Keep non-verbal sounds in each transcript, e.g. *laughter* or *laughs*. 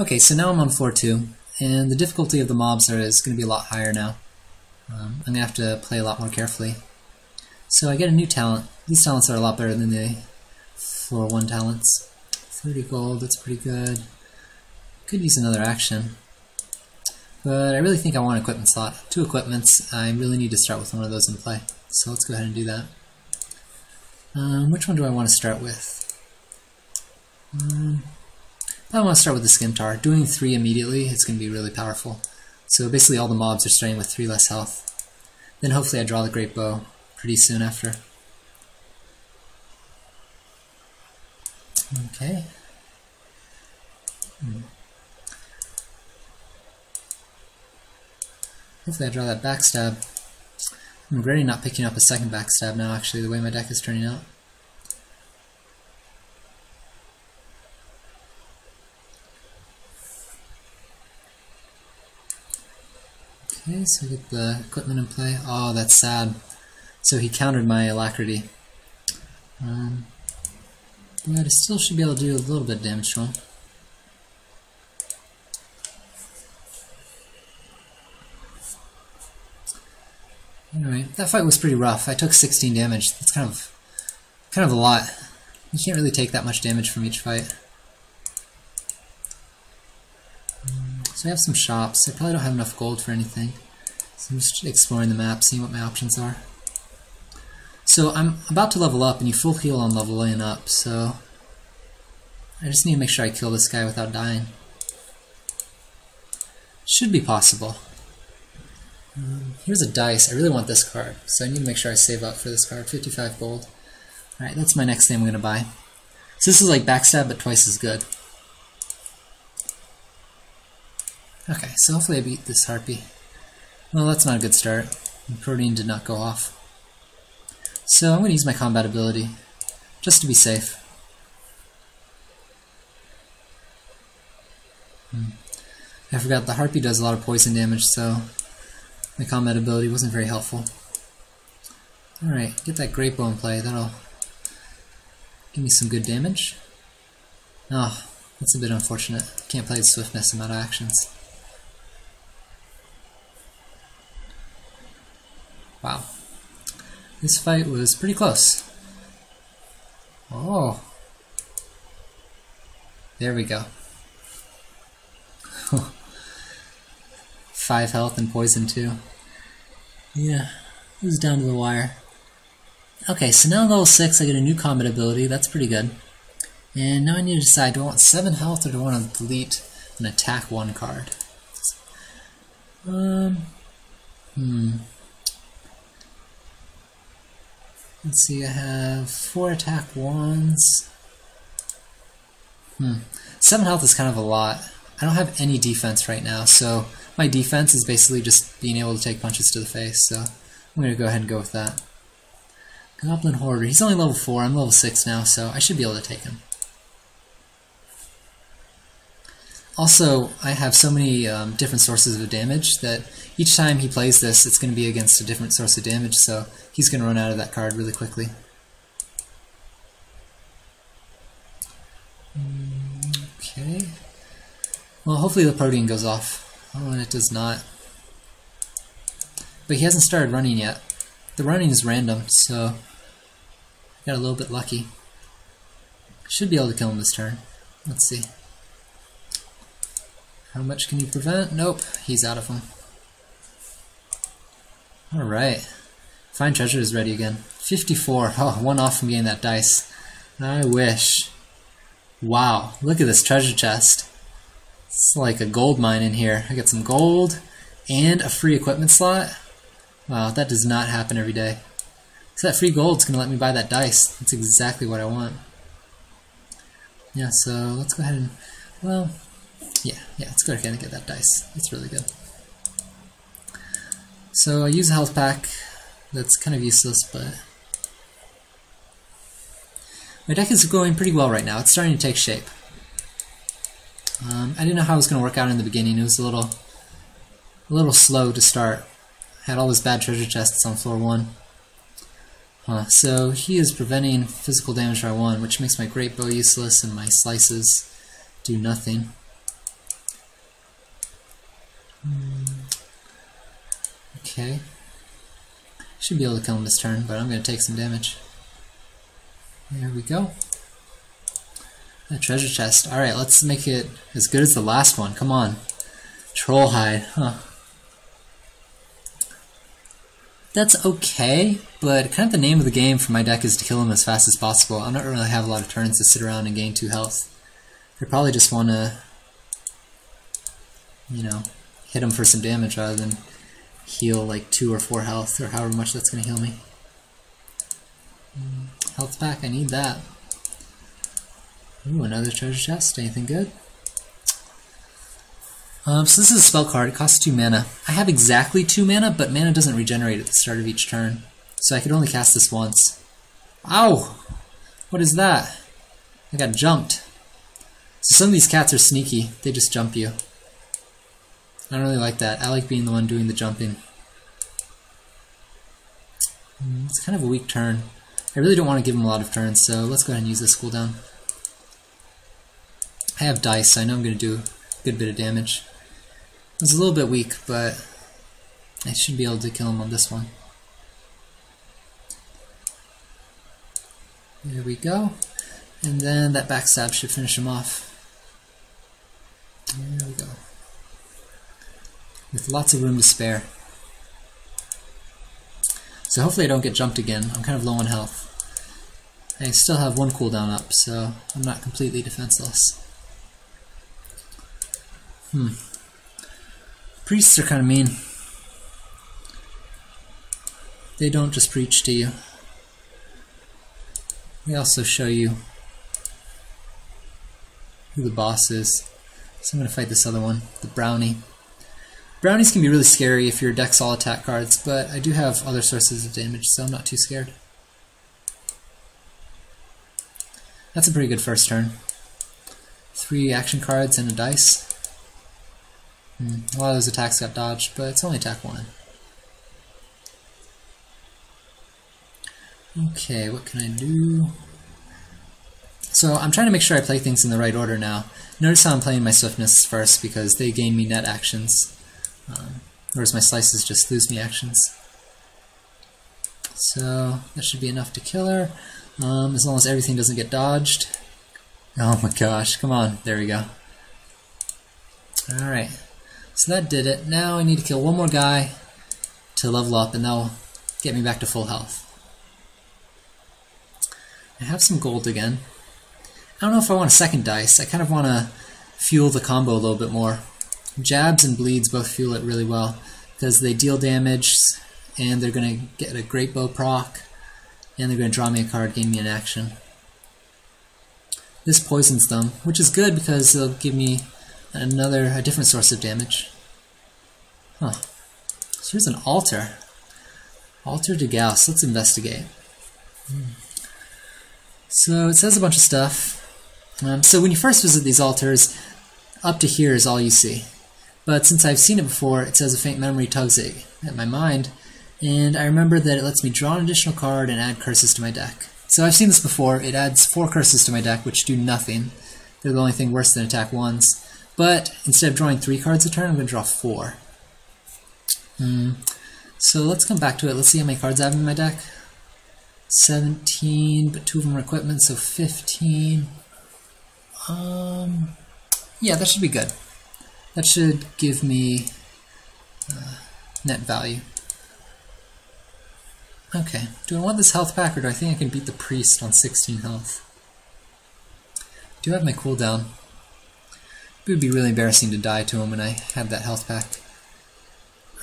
Okay, so now I'm on floor 2, and the difficulty of the mobs are, is going to be a lot higher now. Um, I'm going to have to play a lot more carefully. So I get a new talent. These talents are a lot better than the floor 1 talents. 30 gold, that's pretty good. Could use another action. But I really think I want an equipment slot. Two equipments, I really need to start with one of those in play. So let's go ahead and do that. Um, which one do I want to start with? Um, I want to start with the Scimitar. Doing 3 immediately it's going to be really powerful. So basically all the mobs are starting with 3 less health. Then hopefully I draw the Great Bow pretty soon after. Okay. Hmm. Hopefully I draw that backstab. I'm regretting not picking up a second backstab now, actually, the way my deck is turning out. Okay, so we get the equipment in play. Oh, that's sad. So he countered my alacrity. Um, but I still should be able to do a little bit of damage to him. Anyway, that fight was pretty rough. I took 16 damage. That's kind of kind of a lot. You can't really take that much damage from each fight. So I have some shops. I probably don't have enough gold for anything. So I'm just exploring the map, seeing what my options are. So I'm about to level up, and you full heal on leveling up, so I just need to make sure I kill this guy without dying. Should be possible. Um, here's a dice. I really want this card, so I need to make sure I save up for this card. 55 gold. Alright, that's my next thing I'm going to buy. So this is like backstab, but twice as good. Okay, so hopefully I beat this Harpy. Well, that's not a good start. The protein did not go off. So I'm going to use my combat ability, just to be safe. Hmm. I forgot the Harpy does a lot of poison damage, so my combat ability wasn't very helpful. Alright, get that Great Bow in play, that'll give me some good damage. Oh, that's a bit unfortunate. Can't play Swiftness amount of actions. Wow. This fight was pretty close. Oh. There we go. *laughs* Five health and poison too. Yeah, it was down to the wire. Okay, so now level 6 I get a new combat ability, that's pretty good. And now I need to decide, do I want 7 health or do I want to delete an attack 1 card? Um, hmm. Let's see, I have four attack ones. Hmm. Seven health is kind of a lot. I don't have any defense right now, so my defense is basically just being able to take punches to the face, so I'm going to go ahead and go with that. Goblin Hoarder. He's only level 4. I'm level 6 now, so I should be able to take him. Also, I have so many um, different sources of damage that each time he plays this, it's going to be against a different source of damage, so he's going to run out of that card really quickly. Okay. Well, hopefully the protein goes off. Oh, and it does not. But he hasn't started running yet. The running is random, so got a little bit lucky. Should be able to kill him this turn. Let's see. How much can you prevent? Nope, he's out of them. Alright. Find treasure is ready again. 54. *laughs* Oh, one off from getting that dice. I wish. Wow, look at this treasure chest. It's like a gold mine in here. I get some gold and a free equipment slot. Wow, that does not happen every day. So that free gold's to let me buy that dice. That's exactly what I want. Yeah, so let's go ahead and, well, yeah, yeah, let's go ahead and get that dice. It's really good. So I use a health pack. That's kind of useless, but... My deck is going pretty well right now. It's starting to take shape. Um, I didn't know how it was going to work out in the beginning. It was a little, a little slow to start. I had all those bad treasure chests on floor one. Huh. So he is preventing physical damage by one, which makes my great bow useless and my slices do nothing. Hmm. Okay. Should be able to kill him this turn, but I'm going to take some damage. There we go. A treasure chest. Alright, let's make it as good as the last one. Come on. Troll hide. Huh. That's okay, but kind of the name of the game for my deck is to kill him as fast as possible. I don't really have a lot of turns to sit around and gain 2 health. I probably just want to, you know, hit him for some damage rather than heal like 2 or 4 health, or however much that's going to heal me. Mm, health pack, I need that. Ooh, another treasure chest. Anything good? Um, so this is a spell card. It costs 2 mana. I have exactly 2 mana, but mana doesn't regenerate at the start of each turn. So I could only cast this once. Ow! What is that? I got jumped. So some of these cats are sneaky. They just jump you. I don't really like that. I like being the one doing the jumping. Hmm, it's kind of a weak turn. I really don't want to give him a lot of turns, so let's go ahead and use this cooldown. I have dice, so I know I'm going to do a good bit of damage. It's a little bit weak, but I should be able to kill him on this one. There we go. And then that backstab should finish him off. There we go. With lots of room to spare. So hopefully I don't get jumped again. I'm kind of low on health. I still have one cooldown up, so I'm not completely defenseless. Hmm. Priests are kind of mean. They don't just preach to you. They also show you who the boss is. So I'm going to fight this other one, the Brownie. Brownies can be really scary if your deck's all attack cards, but I do have other sources of damage, so I'm not too scared. That's a pretty good first turn. Three action cards and a dice. Hmm, a lot of those attacks got dodged, but it's only attack one. Okay, what can I do? So I'm trying to make sure I play things in the right order now. Notice how I'm playing my swiftness first because they gain me net actions, um, whereas my slices just lose me actions. So that should be enough to kill her, um, as long as everything doesn't get dodged. Oh my gosh, come on, there we go. Alright, so that did it. Now I need to kill one more guy to level up and that'll get me back to full health. I have some gold again. I don't know if I want a second dice. I kind of want to fuel the combo a little bit more. Jabs and bleeds both fuel it really well because they deal damage and they're going to get a great bow proc and they're going to draw me a card, gain me an action. This poisons them, which is good because it'll give me another, a different source of damage. Huh. So here's an altar. Altar de Gauss. Let's investigate. So it says a bunch of stuff. Um, so when you first visit these altars, up to here is all you see. But since I've seen it before, it says a faint memory tugs at my mind, and I remember that it lets me draw an additional card and add curses to my deck. So I've seen this before. It adds four curses to my deck, which do nothing. They're the only thing worse than attack ones. But instead of drawing three cards a turn, I'm going to draw four. Hmm. So let's come back to it. Let's see how many cards I have in my deck. 17, but two of them are equipment, so 15. Um, yeah, that should be good. That should give me uh, net value. Okay, do I want this health pack or do I think I can beat the priest on 16 health? Do I have my cooldown? It would be really embarrassing to die to him when I had that health pack.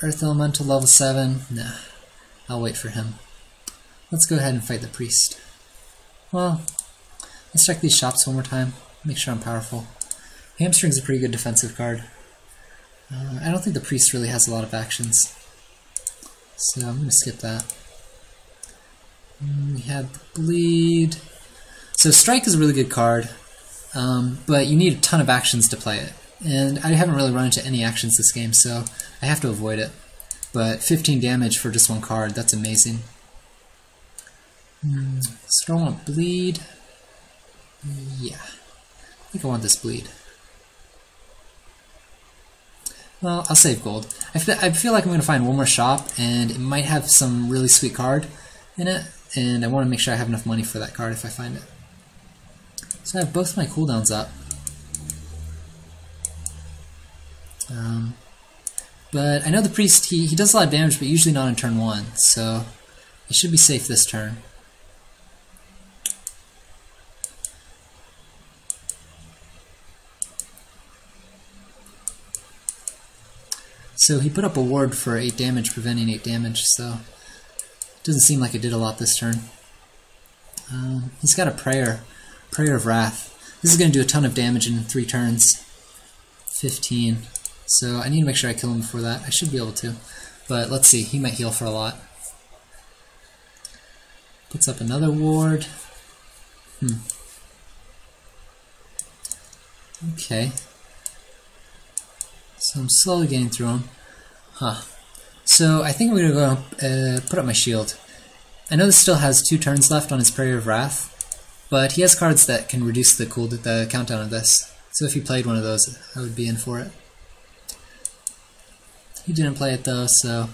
Earth Elemental level 7? Nah, I'll wait for him. Let's go ahead and fight the priest. Well, let's check these shops one more time. Make sure I'm powerful. Hamstring's a pretty good defensive card. Uh, I don't think the priest really has a lot of actions. So I'm going to skip that. Mm, we had the bleed. So strike is a really good card, um, but you need a ton of actions to play it. And I haven't really run into any actions this game, so I have to avoid it. But 15 damage for just one card, that's amazing. Mm, so I want bleed? Yeah. I think I want this bleed. Well, I'll save gold. I feel, I feel like I'm going to find one more shop, and it might have some really sweet card in it, and I want to make sure I have enough money for that card if I find it. So I have both my cooldowns up. Um, but I know the priest, he, he does a lot of damage, but usually not in turn 1, so he should be safe this turn. So he put up a ward for 8 damage, preventing 8 damage, so doesn't seem like it did a lot this turn. Um, he's got a prayer, prayer of wrath. This is going to do a ton of damage in 3 turns. 15. So I need to make sure I kill him before that. I should be able to. But let's see, he might heal for a lot. Puts up another ward. Hmm. Okay. So I'm slowly getting through them. Huh. So I think I'm going to go uh, put up my shield. I know this still has two turns left on his Prayer of Wrath, but he has cards that can reduce the cool the countdown of this. So if he played one of those, I would be in for it. He didn't play it though, so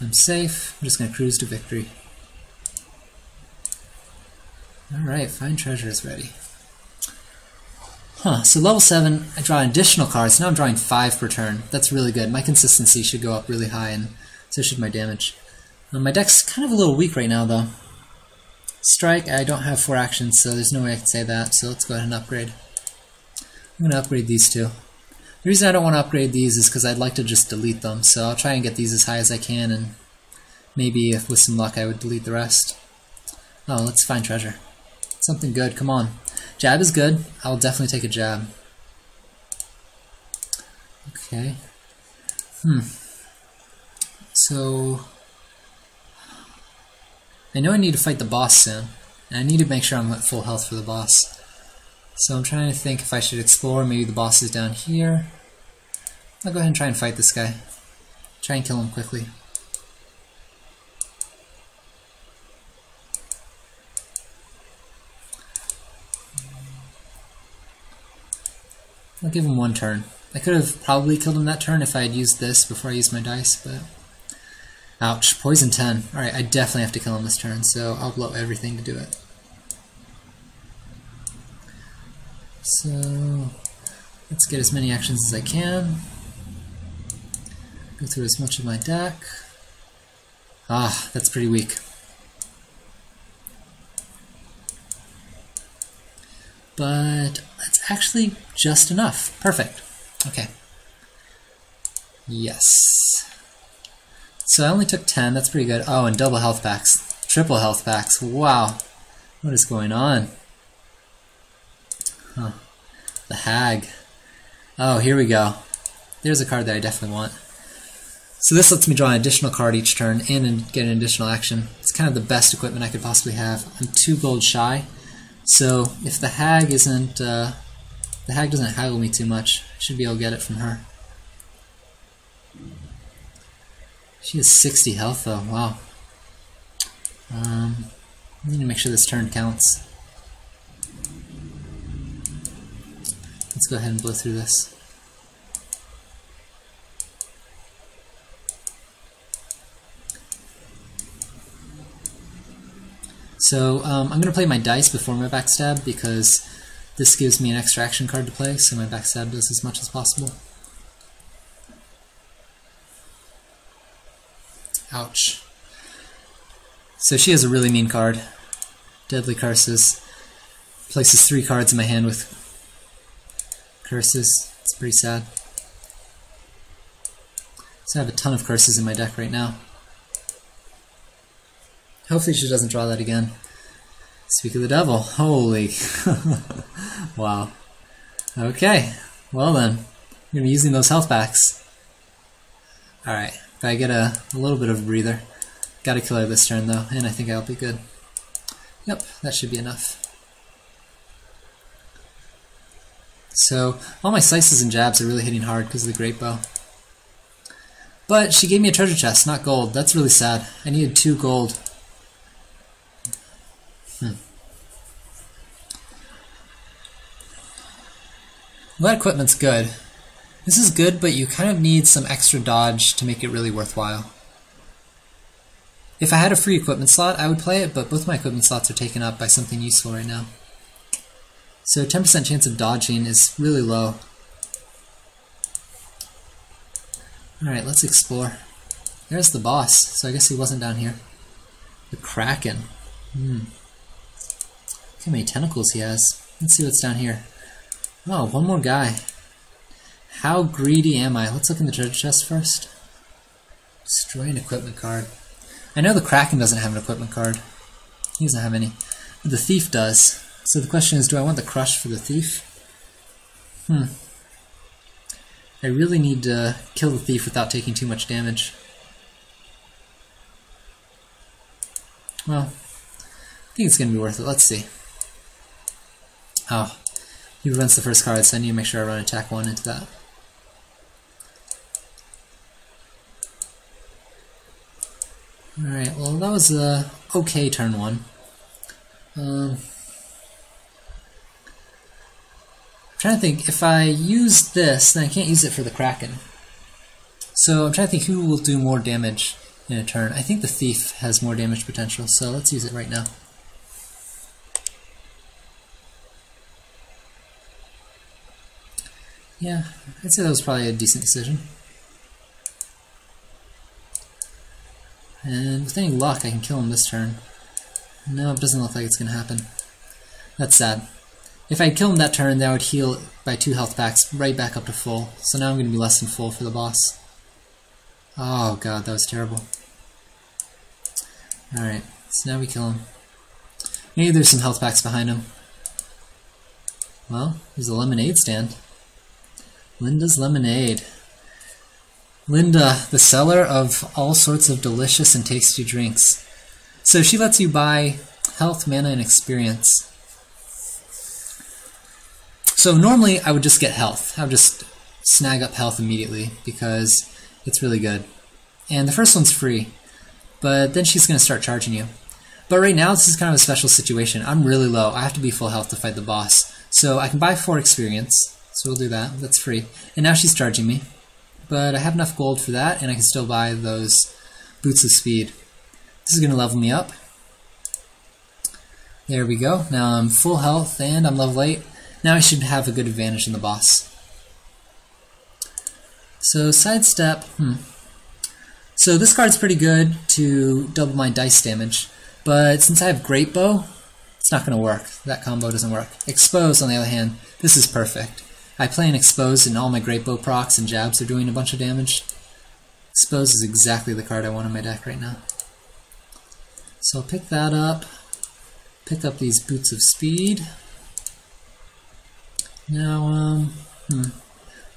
I'm safe. I'm just going to cruise to victory. Alright, Find Treasure is ready. Huh, so level 7, I draw additional cards. Now I'm drawing 5 per turn. That's really good. My consistency should go up really high, and so should my damage. Uh, my deck's kind of a little weak right now, though. Strike, I don't have 4 actions, so there's no way I can say that, so let's go ahead and upgrade. I'm going to upgrade these two. The reason I don't want to upgrade these is because I'd like to just delete them, so I'll try and get these as high as I can, and maybe if with some luck I would delete the rest. Oh, let's find treasure. Something good, come on. Jab is good. I'll definitely take a jab. Okay. Hmm. So... I know I need to fight the boss soon. And I need to make sure I'm at full health for the boss. So I'm trying to think if I should explore. Maybe the boss is down here. I'll go ahead and try and fight this guy. Try and kill him quickly. I'll give him one turn. I could have probably killed him that turn if I had used this before I used my dice, but... Ouch, poison 10. Alright, I definitely have to kill him this turn, so I'll blow everything to do it. So, let's get as many actions as I can. Go through as much of my deck. Ah, that's pretty weak. But that's actually just enough. Perfect. Okay. Yes. So I only took 10, that's pretty good. Oh, and double health packs. Triple health packs. Wow. What is going on? Huh. The Hag. Oh, here we go. There's a card that I definitely want. So this lets me draw an additional card each turn and get an additional action. It's kind of the best equipment I could possibly have. I'm two gold shy, so if the hag isn't, uh, the hag doesn't haggle me too much, I should be able to get it from her. She has 60 health though, wow. Um, I need to make sure this turn counts. Let's go ahead and blow through this. So um, I'm going to play my dice before my backstab because this gives me an extra action card to play, so my backstab does as much as possible. Ouch. So she has a really mean card. Deadly Curses. Places three cards in my hand with curses. It's pretty sad. So I have a ton of curses in my deck right now. Hopefully she doesn't draw that again. Speak of the devil. Holy. *laughs* wow. Okay. Well then. I'm going to be using those health packs. Alright. Gotta get a, a little bit of a breather. Gotta kill her this turn though, and I think I'll be good. Yep, that should be enough. So, all my slices and jabs are really hitting hard because of the great bow. But she gave me a treasure chest, not gold. That's really sad. I needed two gold Well, that equipment's good. This is good, but you kind of need some extra dodge to make it really worthwhile. If I had a free equipment slot, I would play it, but both my equipment slots are taken up by something useful right now. So 10% chance of dodging is really low. Alright, let's explore. There's the boss, so I guess he wasn't down here. The Kraken. Hmm. Look how many tentacles he has. Let's see what's down here. Oh, one more guy. How greedy am I? Let's look in the treasure chest first. Destroy an equipment card. I know the Kraken doesn't have an equipment card. He doesn't have any. But the Thief does. So the question is, do I want the Crush for the Thief? Hmm. I really need to kill the Thief without taking too much damage. Well, I think it's going to be worth it. Let's see. Oh, he prevents the first card, so I need to make sure I run attack 1 into that. Alright, well that was a okay turn 1. Um, I'm trying to think, if I use this, then I can't use it for the Kraken. So I'm trying to think who will do more damage in a turn. I think the Thief has more damage potential, so let's use it right now. Yeah, I'd say that was probably a decent decision. And with any luck, I can kill him this turn. No, it doesn't look like it's going to happen. That's sad. If I kill him that turn, that would heal by two health packs right back up to full. So now I'm going to be less than full for the boss. Oh god, that was terrible. Alright, so now we kill him. Maybe there's some health packs behind him. Well, there's a lemonade stand. Linda's Lemonade. Linda, the seller of all sorts of delicious and tasty drinks. So she lets you buy health, mana, and experience. So normally I would just get health. I would just snag up health immediately because it's really good. And the first one's free, but then she's going to start charging you. But right now this is kind of a special situation. I'm really low. I have to be full health to fight the boss. So I can buy 4 experience, so we'll do that. That's free. And now she's charging me. But I have enough gold for that, and I can still buy those Boots of Speed. This is going to level me up. There we go. Now I'm full health, and I'm level 8. Now I should have a good advantage in the boss. So sidestep, hmm. So this card's pretty good to double my dice damage, but since I have Great Bow, it's not going to work. That combo doesn't work. Expose, on the other hand, this is perfect. I play an Expose and all my Great Bow procs and jabs are doing a bunch of damage. Expose is exactly the card I want in my deck right now. So I'll pick that up, pick up these Boots of Speed. Now, um, hmm,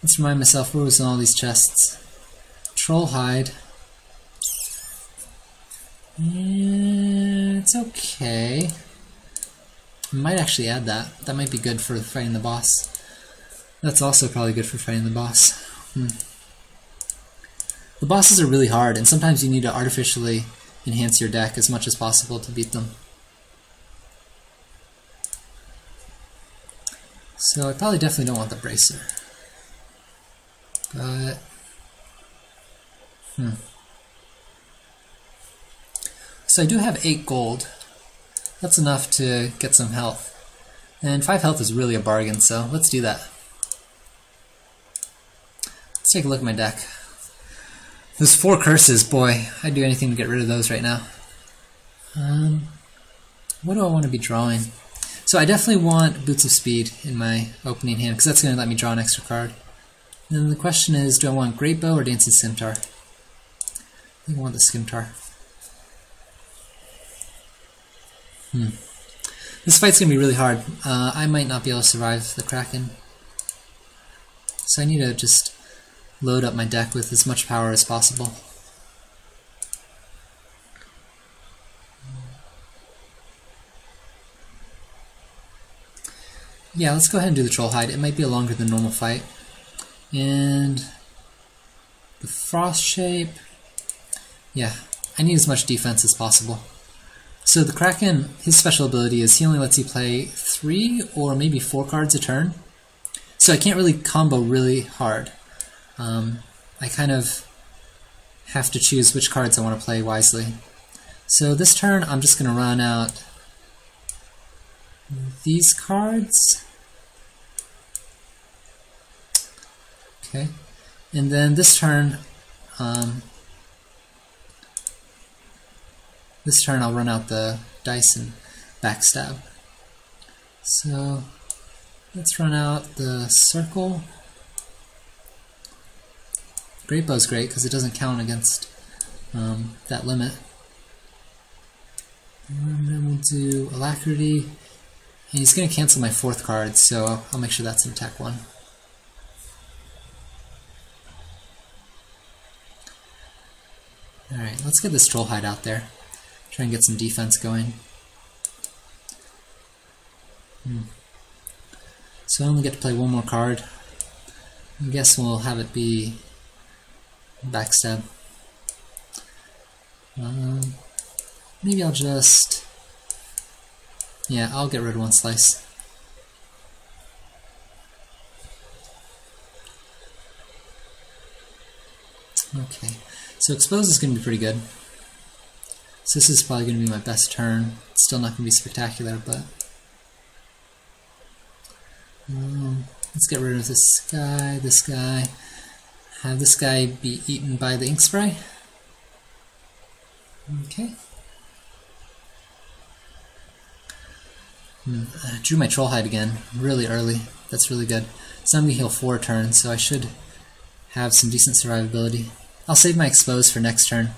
let's remind myself where was in all these chests. Troll Hide. Yeah, it's okay. I might actually add that. That might be good for fighting the boss. That's also probably good for fighting the boss. Hmm. The bosses are really hard, and sometimes you need to artificially enhance your deck as much as possible to beat them. So I probably definitely don't want the Bracer. But... Hmm. So I do have 8 gold. That's enough to get some health. And 5 health is really a bargain, so let's do that. Let's take a look at my deck. Those four curses, boy, I'd do anything to get rid of those right now. Um, what do I want to be drawing? So I definitely want Boots of Speed in my opening hand, because that's going to let me draw an extra card. And then the question is, do I want Great Bow or Dancing Scimitar? I think I want the Scimitar. Hmm. This fight's going to be really hard. Uh, I might not be able to survive the Kraken. So I need to just load up my deck with as much power as possible. Yeah, let's go ahead and do the Troll Hide. It might be a longer than normal fight. And the Frost Shape. Yeah, I need as much defense as possible. So the Kraken, his special ability is he only lets you play three or maybe four cards a turn. So I can't really combo really hard. Um, I kind of have to choose which cards I want to play wisely. So this turn I'm just going to run out these cards. Okay, and then this turn, um, this turn I'll run out the Dyson backstab. So let's run out the circle. Great Bow's great because it doesn't count against um, that limit. And then we'll do Alacrity. And he's going to cancel my fourth card, so I'll make sure that's an attack one. Alright, let's get this Troll Hide out there. Try and get some defense going. Hmm. So I only get to play one more card. I guess we'll have it be backstab. Um, maybe I'll just... Yeah, I'll get rid of one slice. Okay, so expose is going to be pretty good. So this is probably going to be my best turn. It's still not going to be spectacular, but... Um, let's get rid of this guy, this guy. Have this guy be eaten by the ink spray. Okay. Hmm. I drew my troll hide again, really early. That's really good. So I'm going to heal 4 turns, so I should have some decent survivability. I'll save my expose for next turn.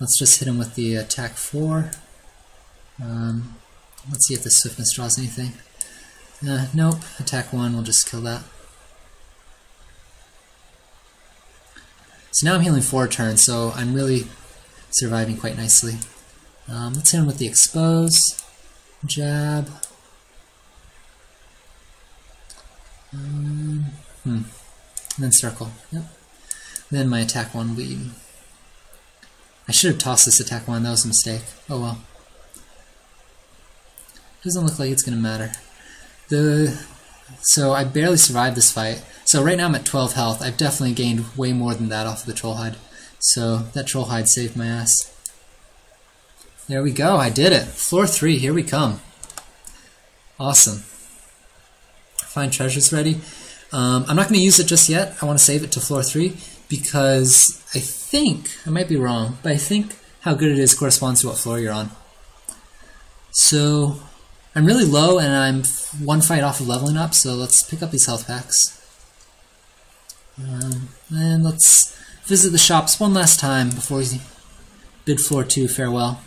Let's just hit him with the attack 4. Um, let's see if the swiftness draws anything. Uh, nope, attack 1 we'll just kill that. So now I'm healing 4 turns, so I'm really surviving quite nicely. Um, let's hit him with the expose, jab. Um, hmm. And then circle. Yep. Then my attack 1 lead. I should have tossed this attack 1, that was a mistake. Oh well. Doesn't look like it's going to matter. The So I barely survived this fight. So right now I'm at 12 health. I've definitely gained way more than that off of the Troll Hide. So that Troll Hide saved my ass. There we go, I did it. Floor 3, here we come. Awesome. Find treasures ready. Um, I'm not going to use it just yet. I want to save it to floor 3 because I think, I might be wrong, but I think how good it is corresponds to what floor you're on. So I'm really low and I'm one fight off of leveling up, so let's pick up these health packs. Um, and let's visit the shops one last time before we bid floor 2 farewell.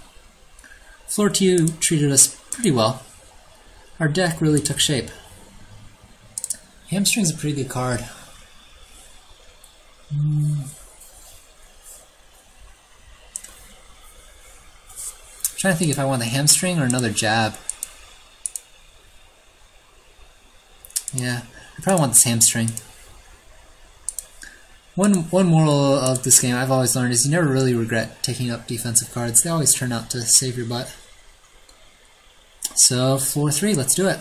Floor 2 treated us pretty well. Our deck really took shape. Hamstring's a pretty good card. Mm. I'm trying to think if I want the hamstring or another jab. Yeah, I probably want this hamstring. One one moral of this game I've always learned is you never really regret taking up defensive cards. They always turn out to save your butt. So floor three, let's do it.